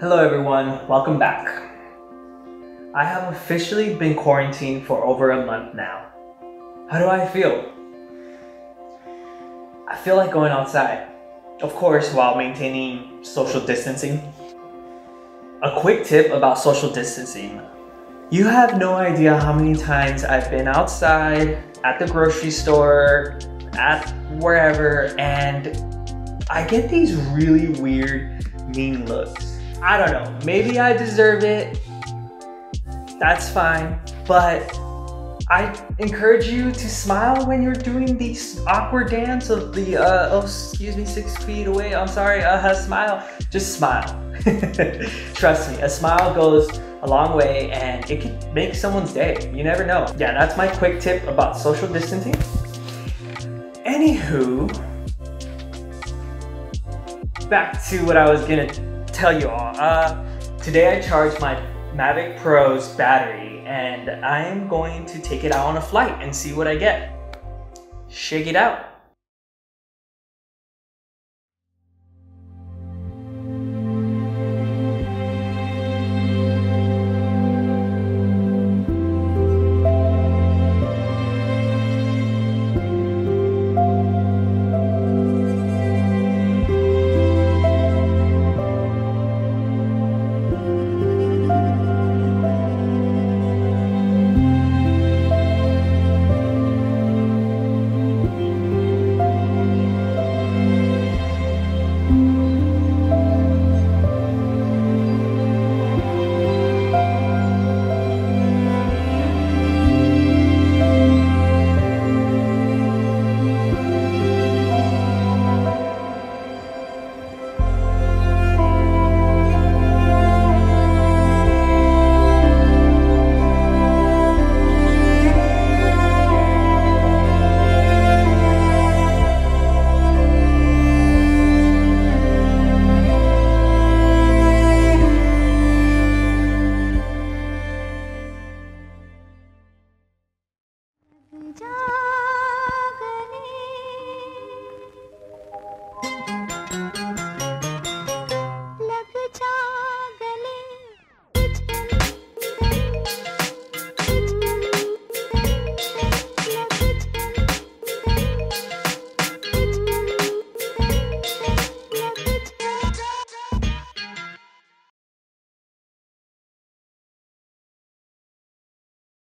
Hello everyone, welcome back. I have officially been quarantined for over a month now. How do I feel? I feel like going outside. Of course, while maintaining social distancing. A quick tip about social distancing. You have no idea how many times I've been outside, at the grocery store, at wherever, and I get these really weird, mean looks. I don't know, maybe I deserve it. That's fine. But I encourage you to smile when you're doing these awkward dance of the, uh, oh, excuse me, six feet away. I'm sorry, uh, smile. Just smile. Trust me, a smile goes a long way and it can make someone's day. You never know. Yeah, that's my quick tip about social distancing. Anywho, back to what I was gonna tell you all. Uh, today I charged my Mavic Pro's battery and I'm going to take it out on a flight and see what I get. Shake it out.